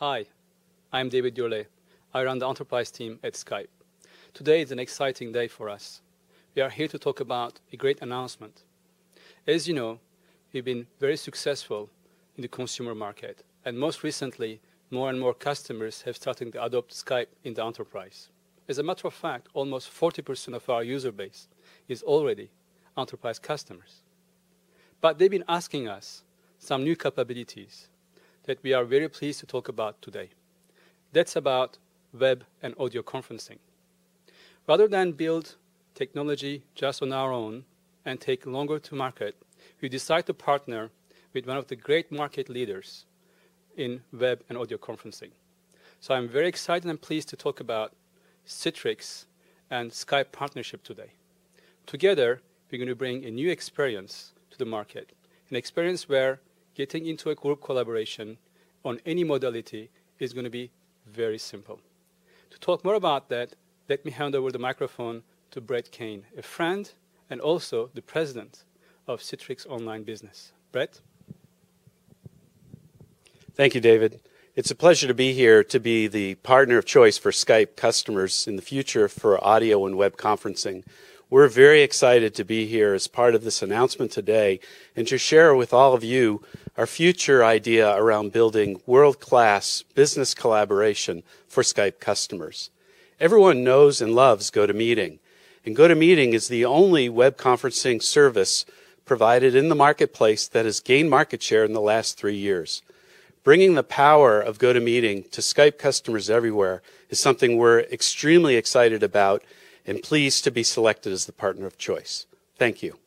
Hi, I'm David Gurle. I run the enterprise team at Skype. Today is an exciting day for us. We are here to talk about a great announcement. As you know, we've been very successful in the consumer market, and most recently, more and more customers have started to adopt Skype in the enterprise. As a matter of fact, almost 40% of our user base is already enterprise customers. But they've been asking us some new capabilities that we are very pleased to talk about today. That's about web and audio conferencing. Rather than build technology just on our own and take longer to market, we decide to partner with one of the great market leaders in web and audio conferencing. So I'm very excited and pleased to talk about Citrix and Skype partnership today. Together, we're going to bring a new experience to the market, an experience where getting into a group collaboration on any modality is going to be very simple. To talk more about that, let me hand over the microphone to Brett Caine, a friend and also the president of Citrix Online Business. Brett? Thank you, David. It's a pleasure to be here to be the partner of choice for Skype customers in the future for audio and web conferencing. We're very excited to be here as part of this announcement today and to share with all of you our future idea around building world-class business collaboration for Skype customers. Everyone knows and loves GoToMeeting, and GoToMeeting is the only web conferencing service provided in the marketplace that has gained market share in the last three years. Bringing the power of GoToMeeting to Skype customers everywhere is something we're extremely excited about and pleased to be selected as the partner of choice. Thank you.